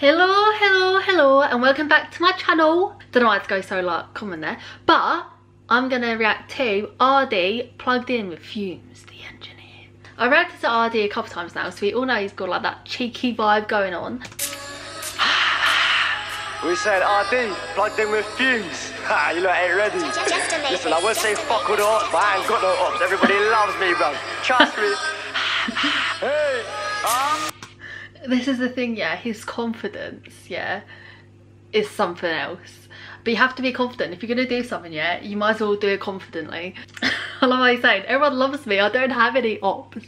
Hello, hello, hello, and welcome back to my channel. Don't know why it's going so like common there, but I'm gonna react to Arrdee plugged in with Fumez, the engineer. I reacted to Arrdee a couple times now, so we all know he's got like that cheeky vibe going on. We said Arrdee plugged in with Fumez. Ha, you lot ain't ready. Listen, I won't say fuck all the ops, but I ain't got no ops. Everybody loves me, bro. Trust me. hey, uh. This is the thing, yeah, his confidence, yeah, is something else. But you have to be confident. If you're going to do something, yeah, you might as well do it confidently. I love what he's saying. Everyone loves me. I don't have any ops.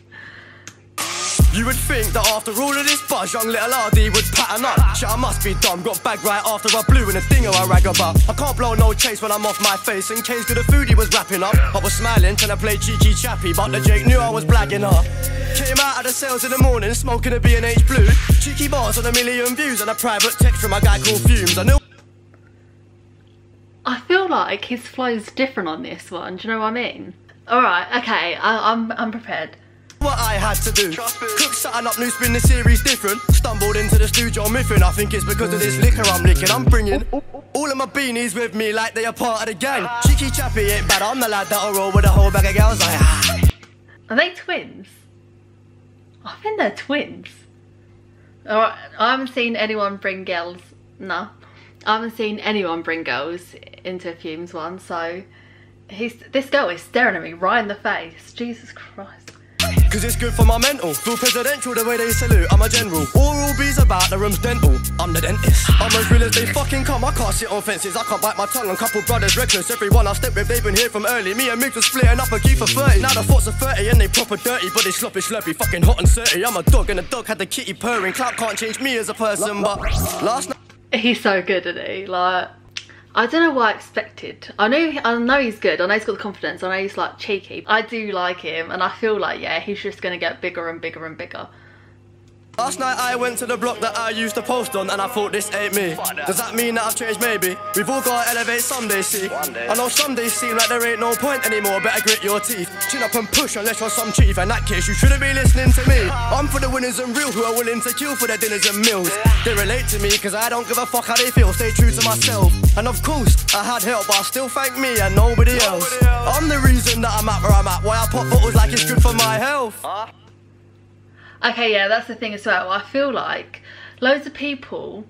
You would think that after all of this buzz, young little Arrdee would pattern up. Shit, I must be dumb. Got bagged right after I blew in a dinger I rag about. I can't blow no chase when I'm off my face. In case to the food he was wrapping up. I was smiling, trying to play cheeky chappy, but the Jake knew I was blagging her. Came out of the sales in the morning, smoking a B&H blue. Cheeky bars on a million views and a private text from a guy called Fumez. I know. I feel like his flow's different on this one. Do you know what I mean? Alright, okay, I, I'm, I'm prepared what I had to do. Cook something up new, spin the series different. Stumbled into the studio miffing. I think it's because of this liquor I'm licking. I'm bringing all of my beanies with me like they are part of the gang. Cheeky chappy ain't bad. I'm the lad that'll roll with a whole bag of girls. Like, ah. Are they twins? I think they're twins. Oh, Alright, I haven't seen anyone bring girls. No. I haven't seen anyone bring girls into Fumez one, so he's this girl is staring at me right in the face. Jesus Christ. Cause it's good for my mental. Feel presidential the way they salute. I'm a general. Oral B's about the room's dental. I'm the dentist. I'm as real as they fucking come. I can't sit on fences. I can't bite my tongue on couple brothers reckless. Everyone I step with, they've been here from early. Me and Migs were splitting up a key for 30. Now the thoughts are 30 and they proper dirty. But they sloppy, slurpy, fucking hot and dirty. I'm a dog and the dog had the kitty purring. Clout can't change me as a person, but last night. He's so good, isn't he? Like. I don't know what I expected. I know I know he's good. I know he's got the confidence. I know he's like cheeky. I do like him and I feel like yeah, he's just gonna get bigger and bigger and bigger. Last night I went to the block that I used to post on and I thought this ain't me. Does that mean that I've changed maybe? We've all got to elevate someday, see? I know some days seem like there ain't no point anymore, better grit your teeth. Chin up and push unless you're some chief. In that case, you shouldn't be listening to me. I'm for the winners and real who are willing to kill for their dinners and meals. They relate to me cause I don't give a fuck how they feel, stay true to myself. And of course, I had help, but I still thank me and nobody else. I'm the reason that I'm at where I'm at, why I pop bottles like it's good for my health. Okay, yeah, that's the thing as well. I feel like loads of people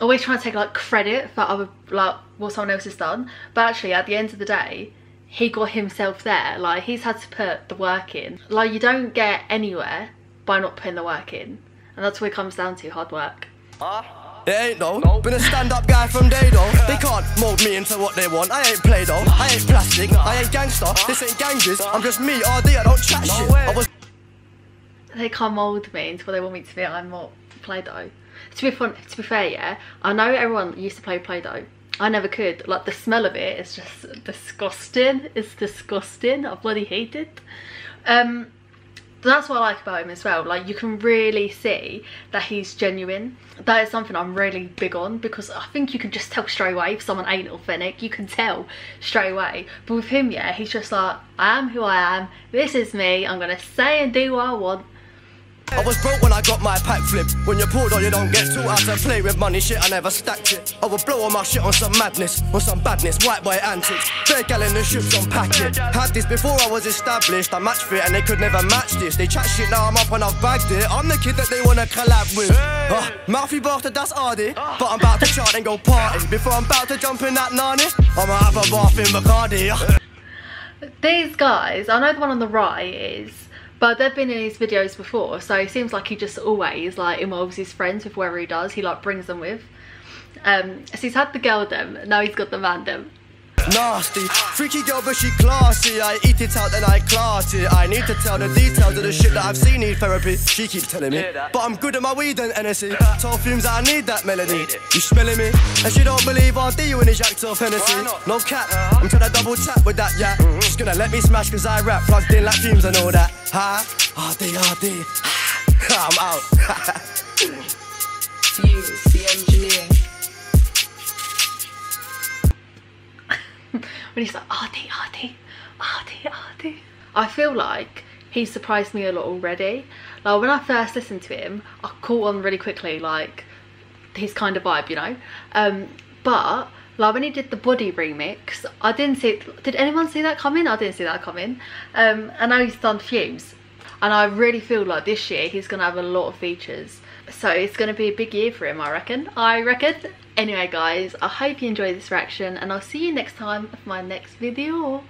always try to take like credit for other like what someone else has done, but actually at the end of the day, he got himself there. Like he's had to put the work in. Like you don't get anywhere by not putting the work in, and that's what it comes down to: hard work. Uh. It ain't though. No. Been a stand-up guy from day though. They can't mold me into what they want. I ain't play though. I ain't plastic. I ain't gangster. This ain't ganges. I'm just me. Arrdee. I don't chat shit. They can't mould me into what they want me to be. I'm more Play-Doh. To be fun, to be fair, yeah, I know everyone used to play Play-Doh. I never could. Like the smell of it is just disgusting. It's disgusting. I bloody hate it. Um, that's what I like about him as well. Like you can really see that he's genuine. That is something I'm really big on because I think you can just tell straight away if someone ain't authentic. You can tell straight away. But with him, yeah, he's just like, I am who I am. This is me. I'm gonna say and do what I want I was broke when I got my pack flip. When you're poor, though, you don't get too out to play with money. Shit, I never stacked it. I would blow all my shit on some madness, on some badness, white boy antics. Fair gal in the ships on packet. Had this before I was established. I match fit and they could never match this. They chat shit, now I'm up and I've bagged it. I'm the kid that they wanna collab with. Uh, mouthy bastard, that's Arrdee. But I'm about to chart and go party. Before I'm about to jump in that nanny, I'ma have a bath in Bacardi. These guys, I know the one on the right is but they've been in his videos before so it seems like he just always like involves his friends with wherever he does he like brings them with. Um so he's had the girl them now he's got the man them nasty. Freaky girl, but she classy. I eat it out, then I class it. I need to tell the details of the shit that I've seen need therapy. She keeps telling me, but I'm good at my weed and NSC. Told Fumez I need that melody. You smelling me? And she don't believe I'll do when he jacks off Hennessy. No cap, I'm trying to double tap with that, yeah. She's gonna let me smash cause I rap plugged in like Fumez and all that. Ha, Arrdee, Arrdee. I'm out. when he's like, Arrdee, Arrdee, Arrdee, Arrdee. I feel like he surprised me a lot already. Like when I first listened to him, I caught on really quickly like his kind of vibe, you know. Um, but like when he did the Body remix, I didn't see. Did anyone see that coming? I didn't see that coming. Um, and now he's done Fumez, and I really feel like this year he's gonna have a lot of features. So it's gonna be a big year for him, I reckon. I reckon. Anyway, guys, I hope you enjoyed this reaction, and I'll see you next time for my next video.